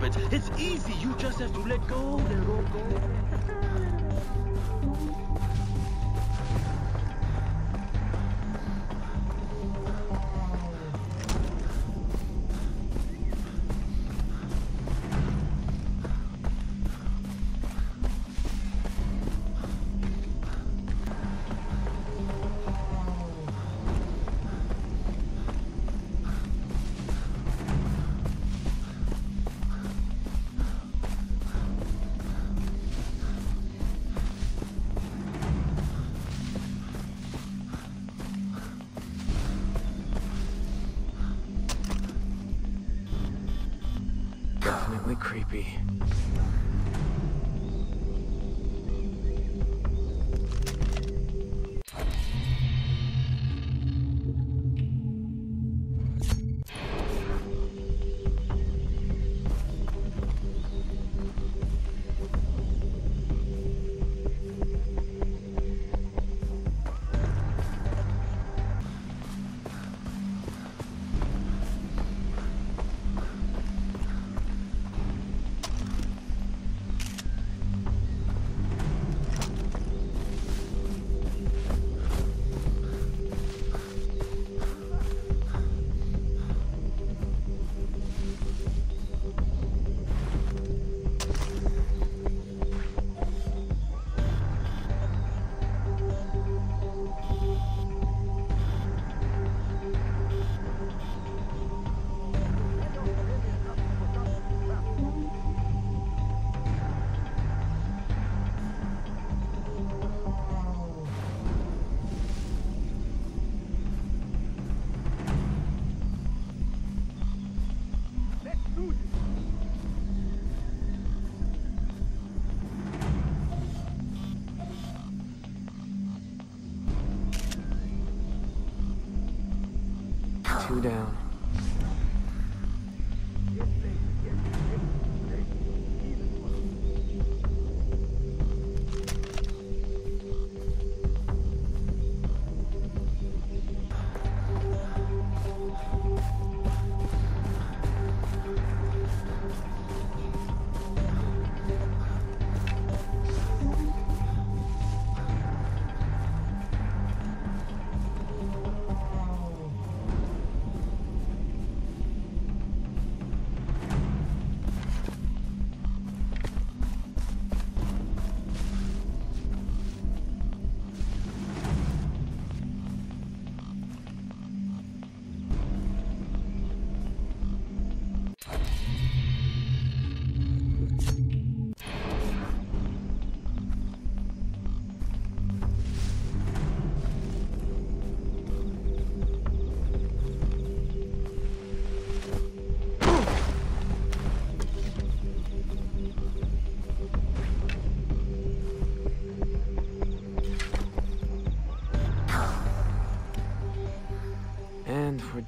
puppet. It's easy. You just have to let go, let all go.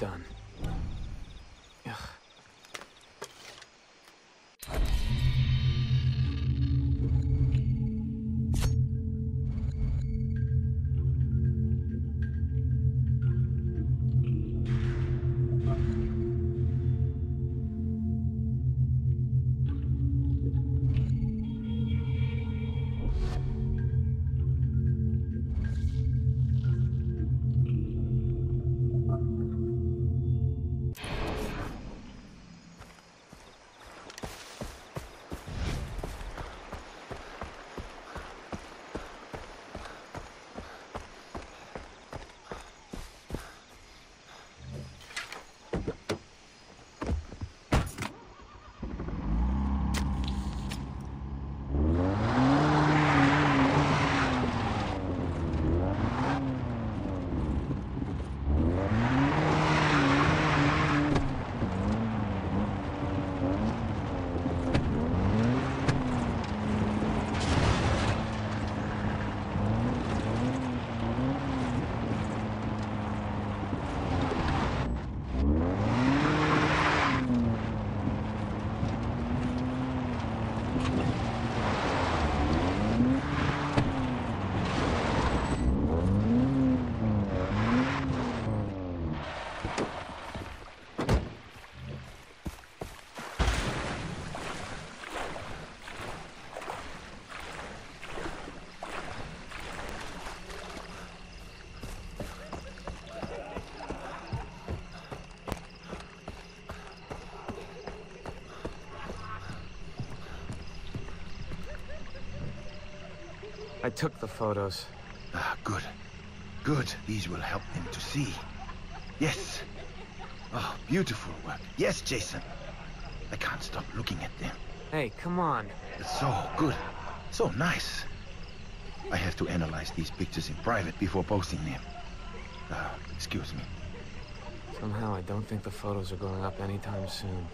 Done. I took the photos. Ah, good. Good. These will help them to see. Yes. Oh, beautiful work. Yes, Jason. I can't stop looking at them. Hey, come on. It's so good. So nice. I have to analyze these pictures in private before posting them. Uh, excuse me. Somehow I don't think the photos are going up anytime soon.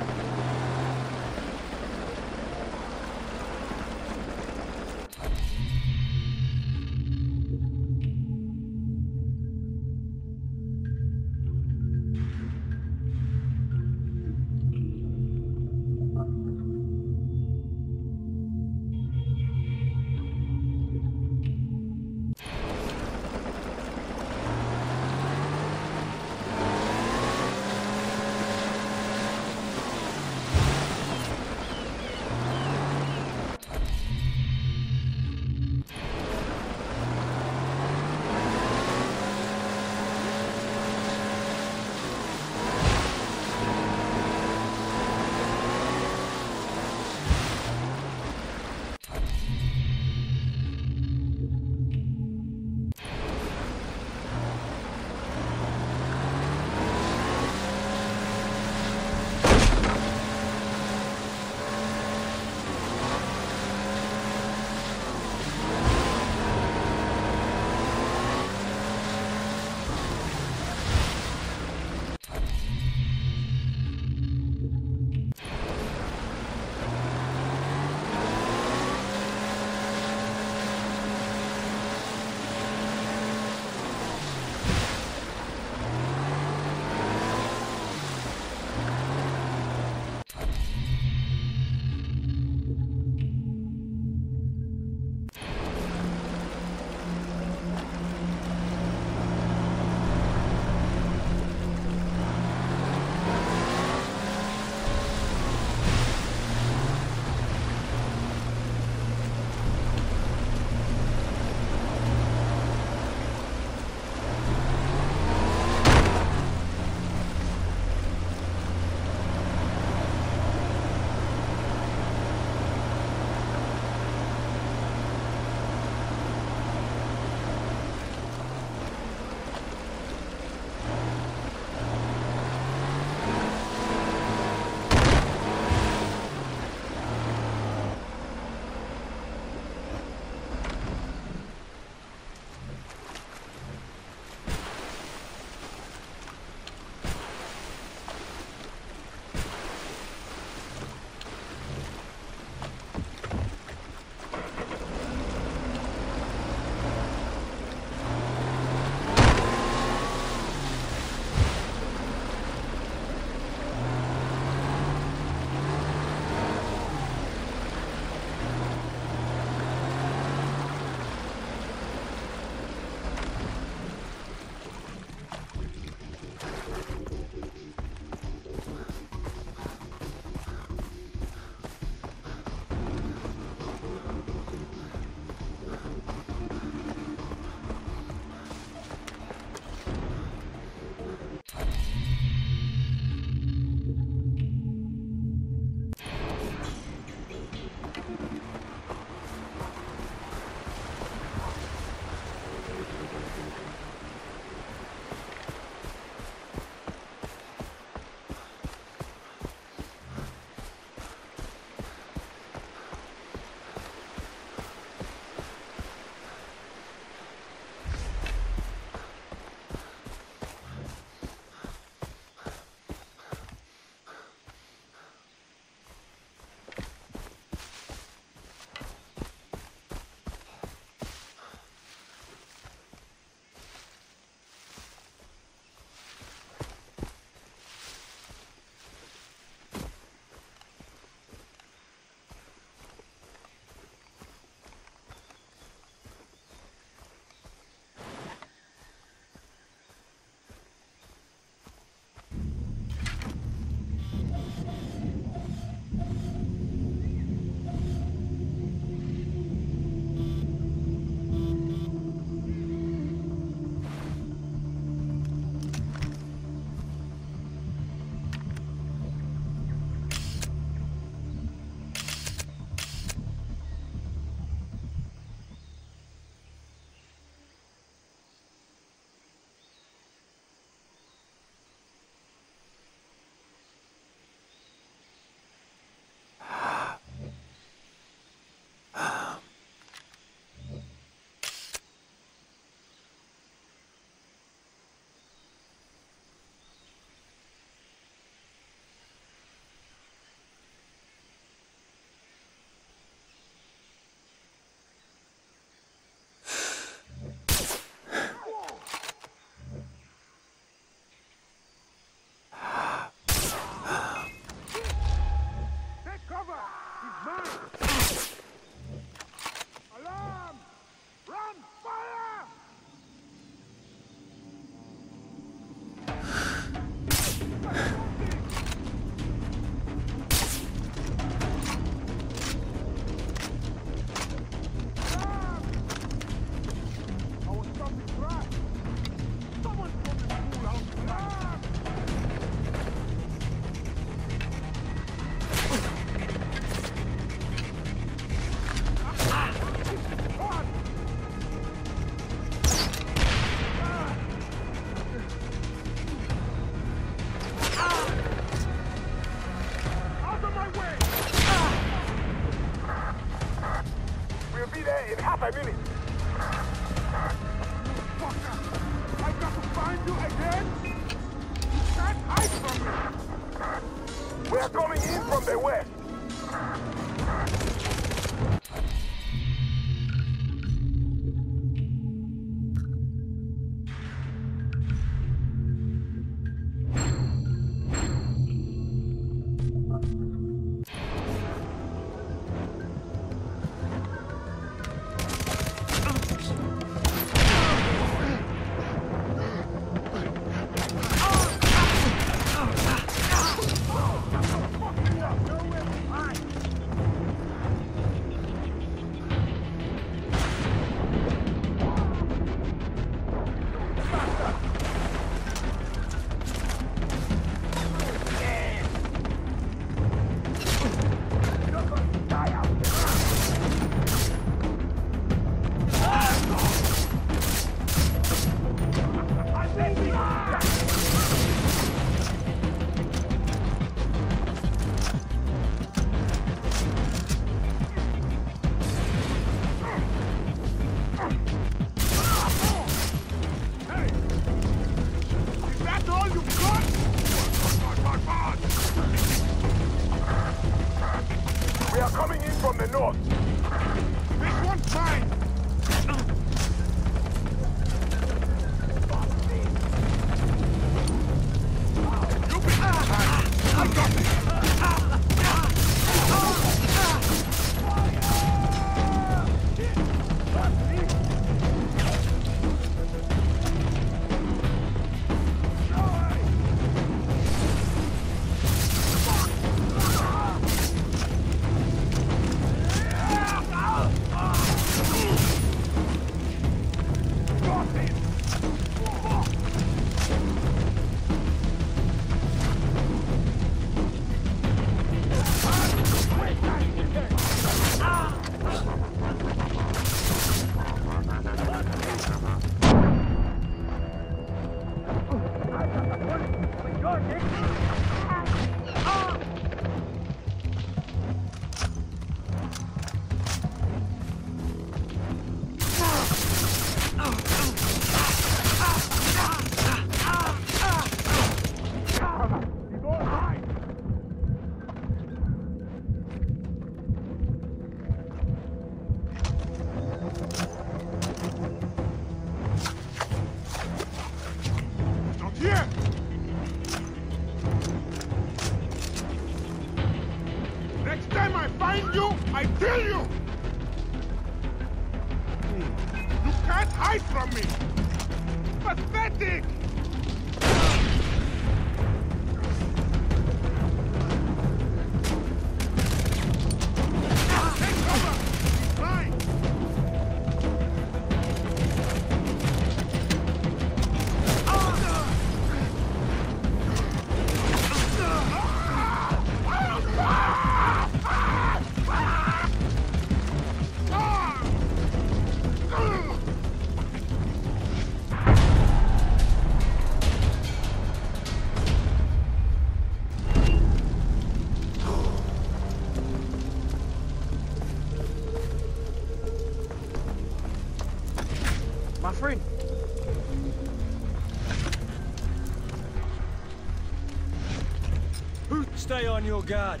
guard.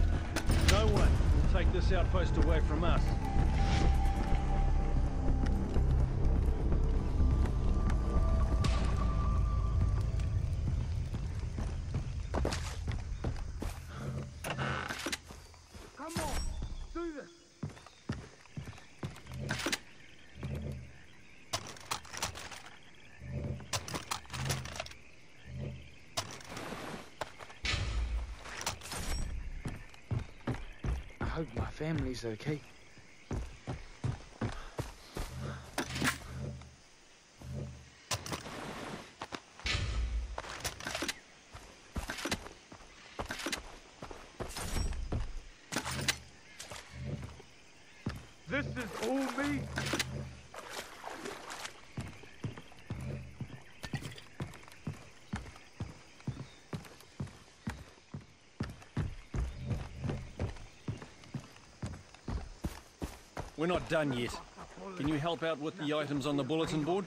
No one will take this outpost away from us. family's okay. We're not done yet. Can you help out with the items on the bulletin board?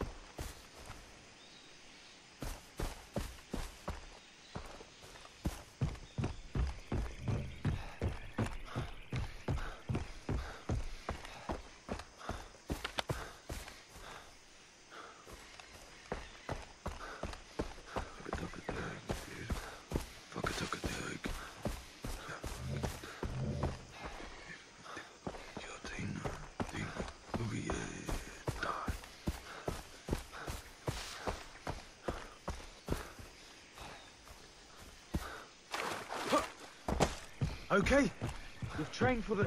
Okay, we've trained for the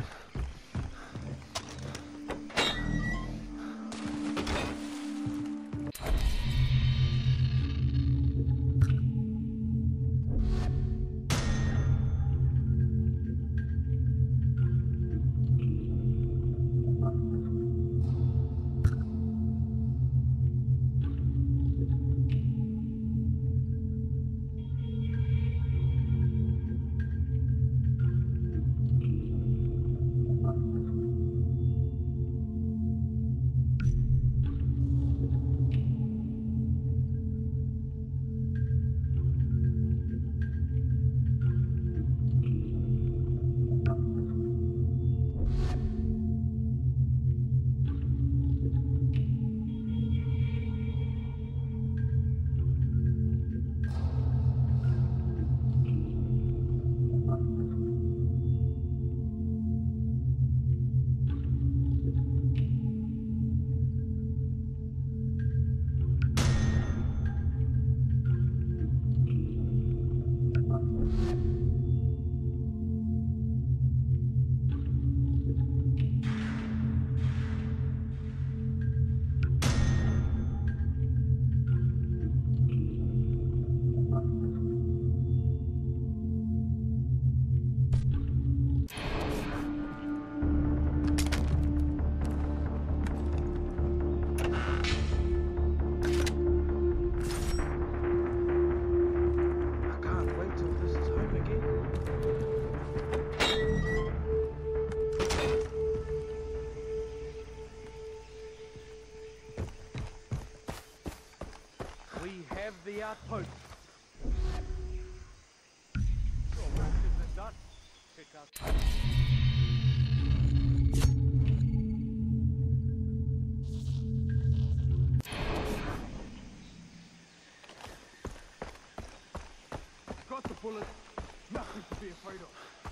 nothing to be afraid of.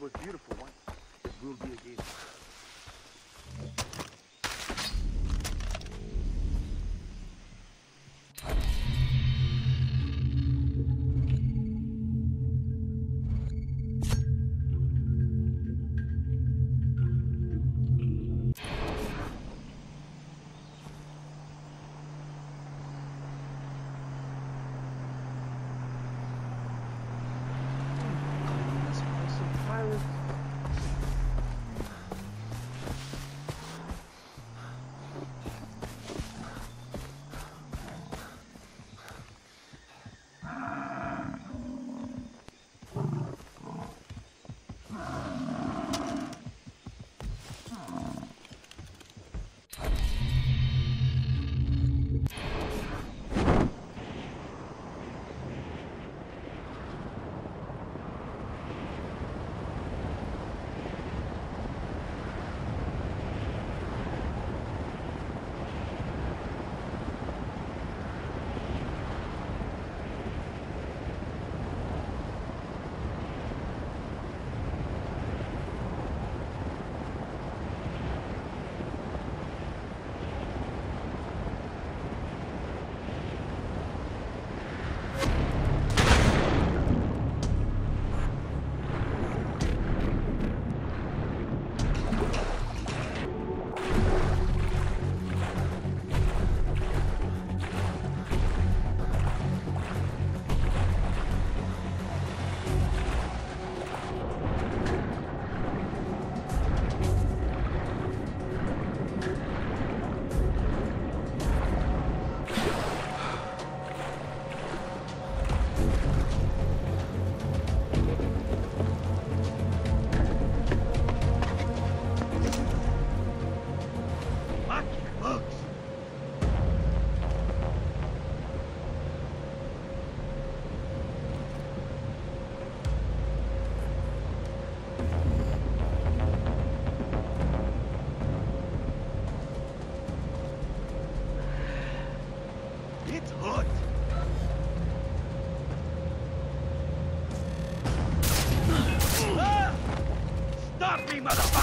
Was beautiful motherfucker!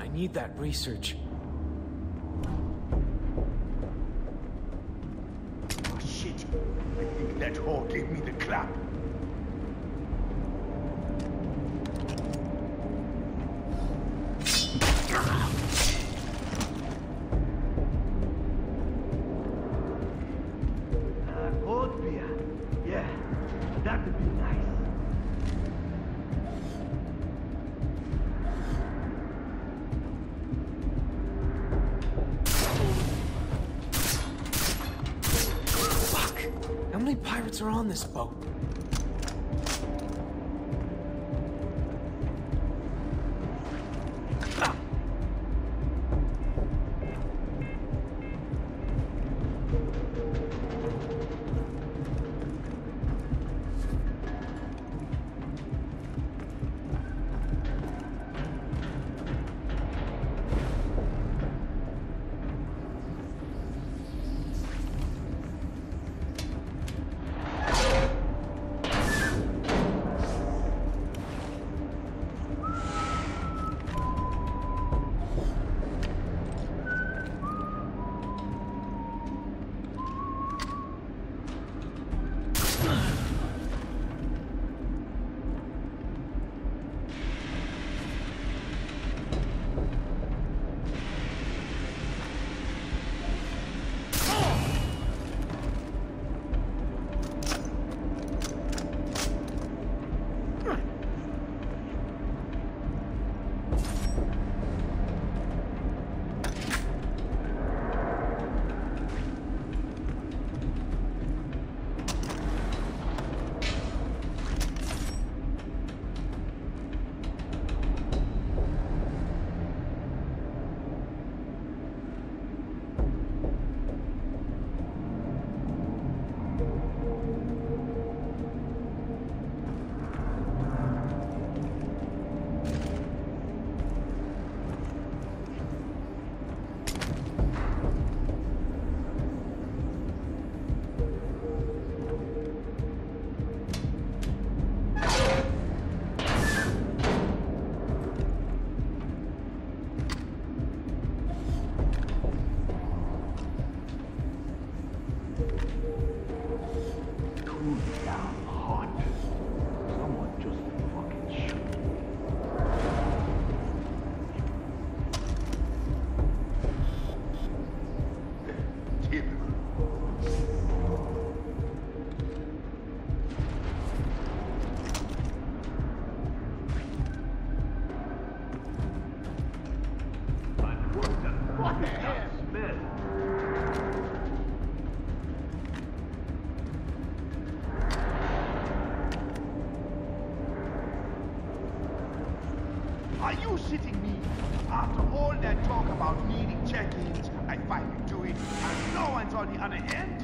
I need that research. are on this boat. Are you shitting me? After all that talk about needing check-ins, I finally do it, and no one's on the other end?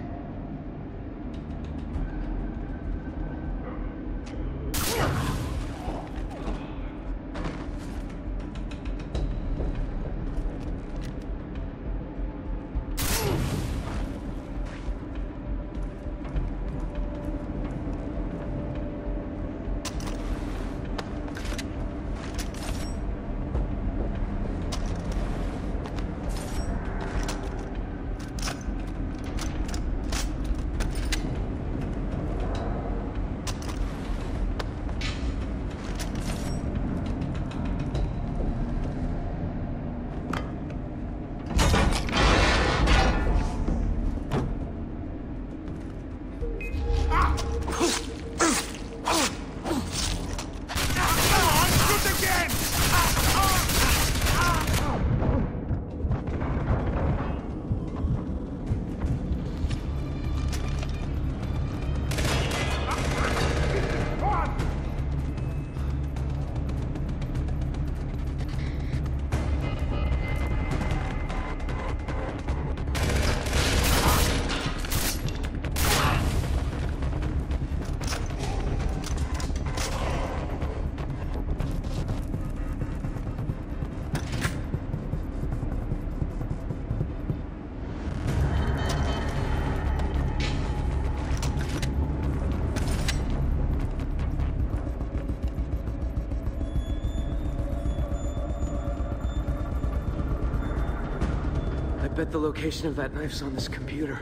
Bet the location of that knife's on this computer.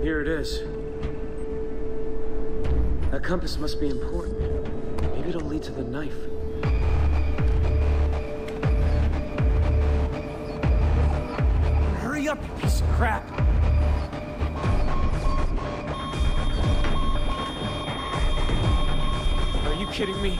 Here it is. That compass must be important. Maybe it'll lead to the knife. Hurry up, you piece of crap! Are you kidding me?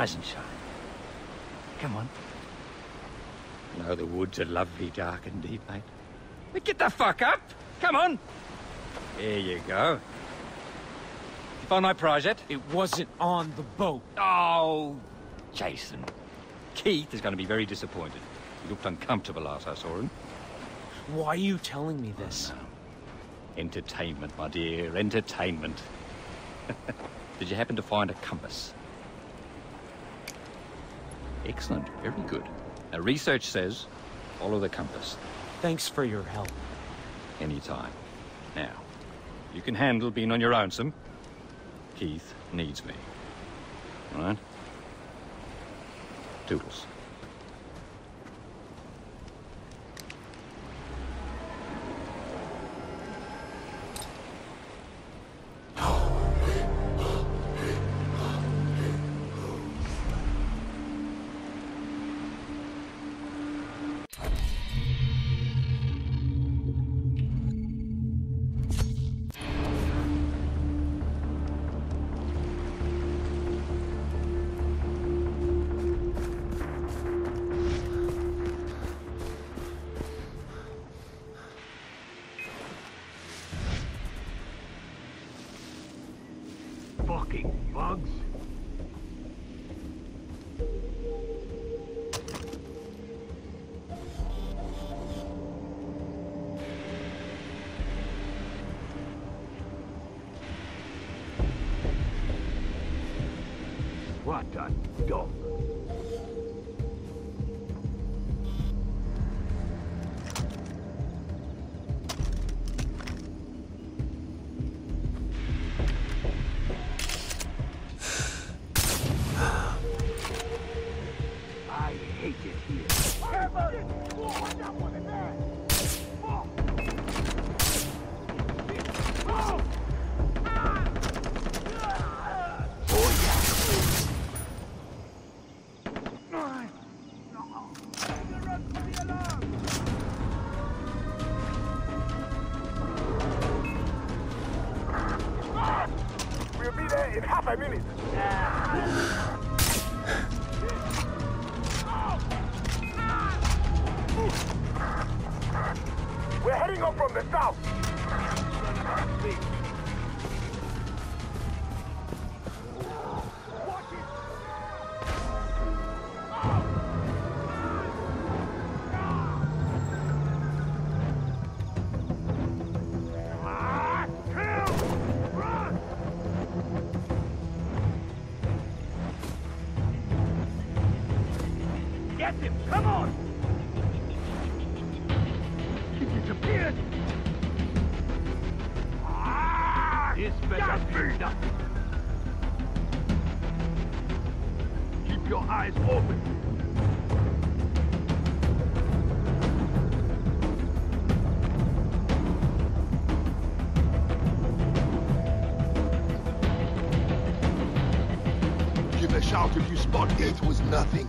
Rise and shine. Come on. I know the woods are lovely, dark and deep, mate. But get the fuck up! Come on! There you go. You find my prize yet? It wasn't on the boat. Oh, Jason. Keith is going to be very disappointed. He looked uncomfortable last I saw him. Why are you telling me this? Entertainment, my dear, entertainment. Did you happen to find a compass? Excellent, very good. Now, research says follow the compass. Thanks for your help. Anytime. Now, you can handle being on your own, some. Keith needs me. All right? Toodles. What a Ah, this better be nothing. Keep your eyes open. Give a shout if you spot it was nothing.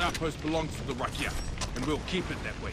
Outpost belongs to the Rakyat, and we'll keep it that way.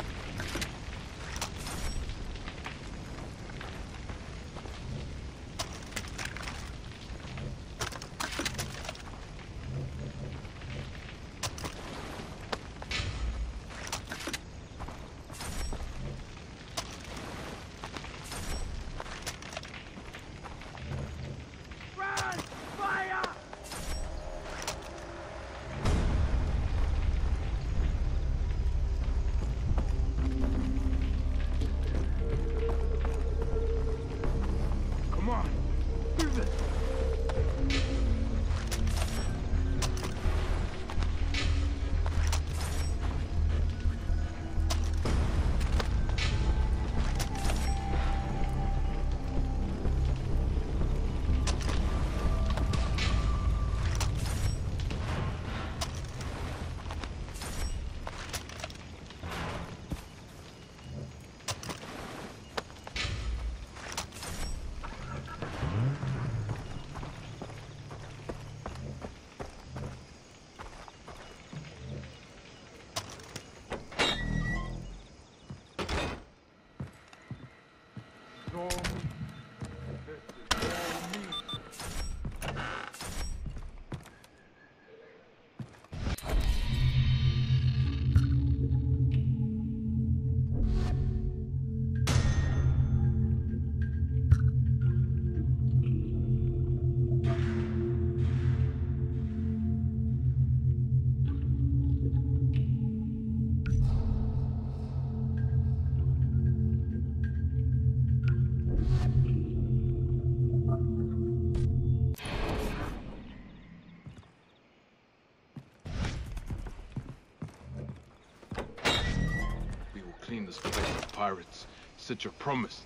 Such a promise.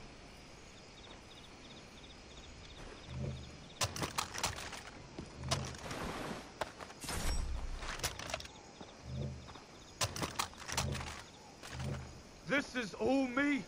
This is all me.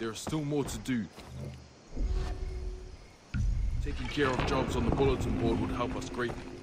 There is still more to do. Taking care of jobs on the bulletin board would help us greatly.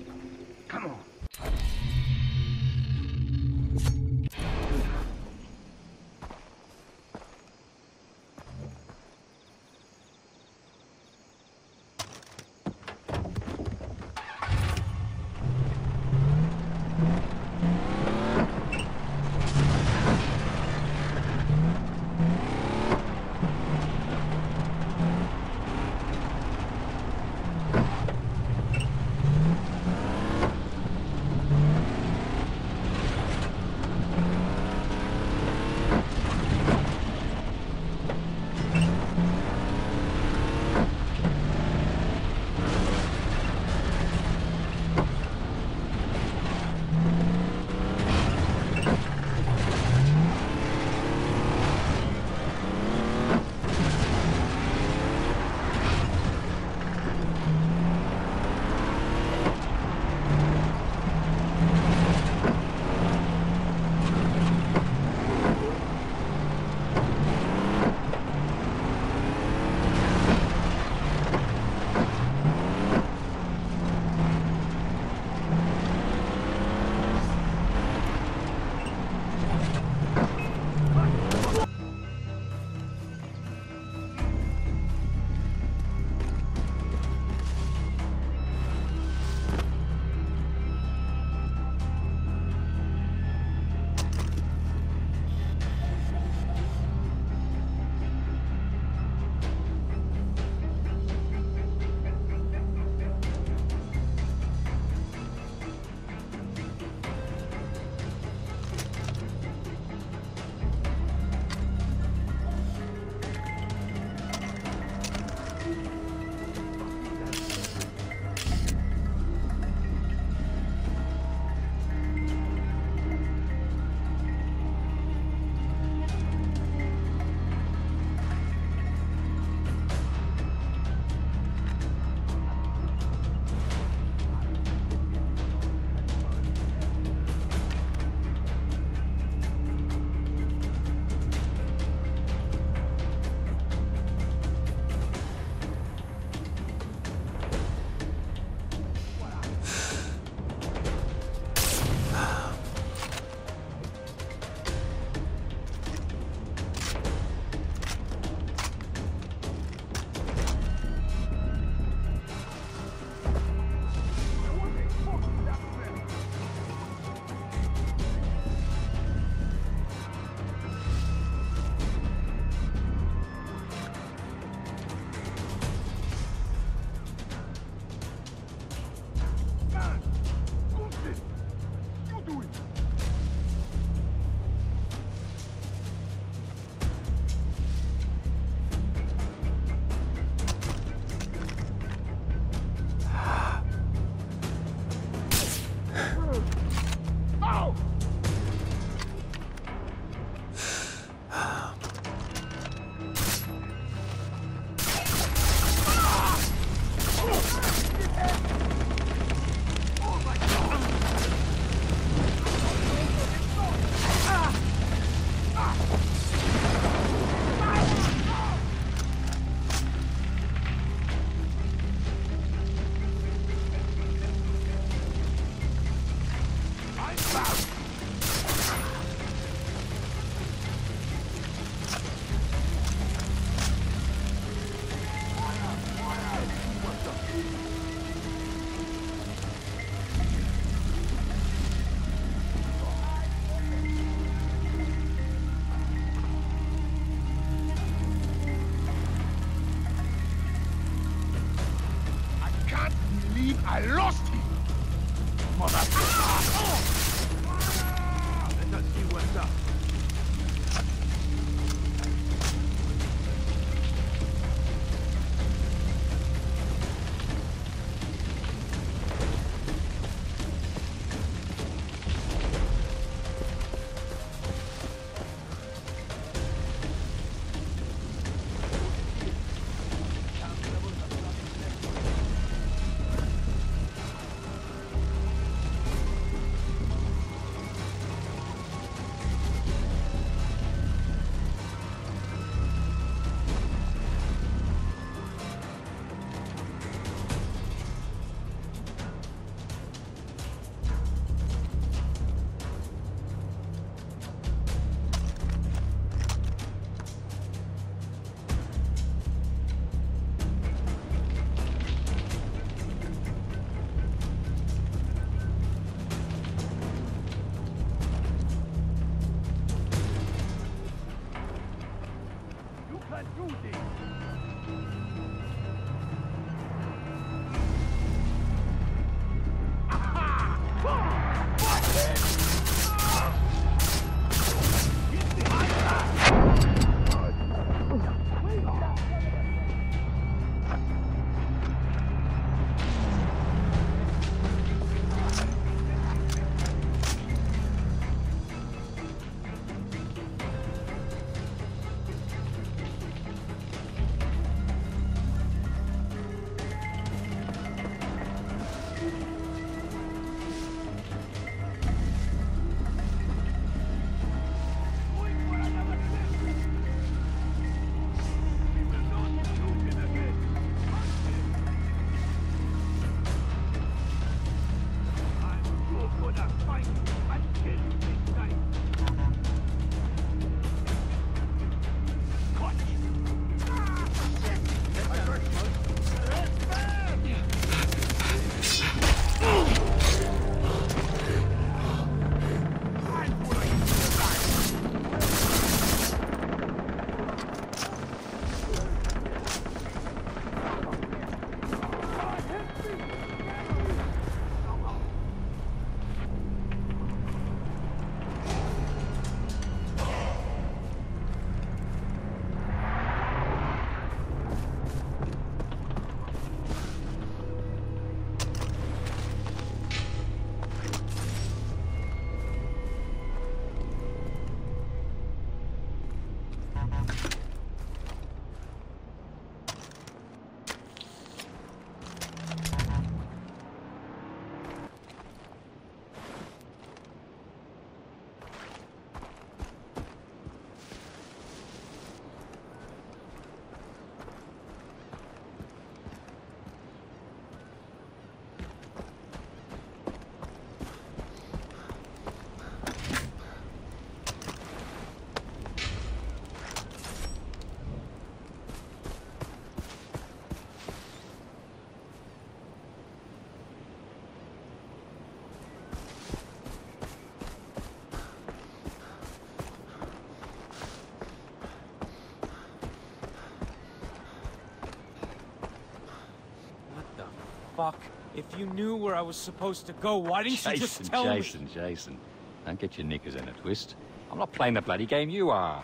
If you knew where I was supposed to go, why didn't you just Jason, tell me? Jason, Jason. Don't get your knickers in a twist. I'm not playing the bloody game you are.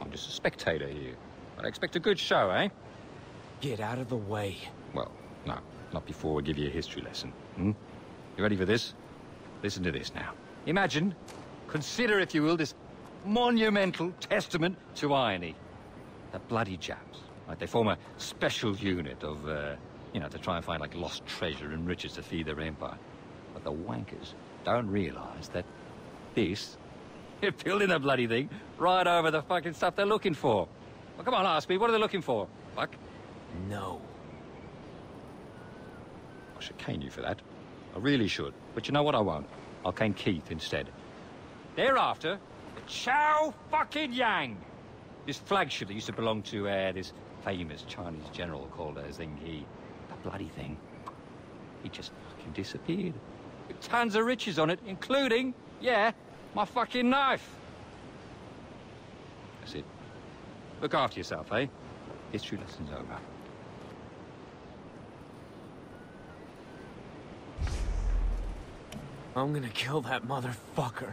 I'm just a spectator here. But I expect a good show, eh? Get out of the way. Well, no, not before we give you a history lesson. Hmm? You ready for this? Listen to this now. Imagine, consider, if you will, this monumental testament to irony. The bloody Japs, right? They form a special unit of, uh, you know, to try and find, like, lost treasure and riches to feed their empire. But the wankers don't realise that this, they're building the bloody thing right over the fucking stuff they're looking for. Well, come on, ask me, what are they looking for? Fuck. No. I should cane you for that. I really should. But you know what? I won't. I'll cane Keith instead. Thereafter, the Chow fucking Yang. This flagship that used to belong to uh, this famous Chinese general called uh, Zheng He bloody thing. He just fucking disappeared. With tons of riches on it, including, yeah, my fucking knife. That's it. Look after yourself, eh? History lesson's over. I'm gonna kill that motherfucker.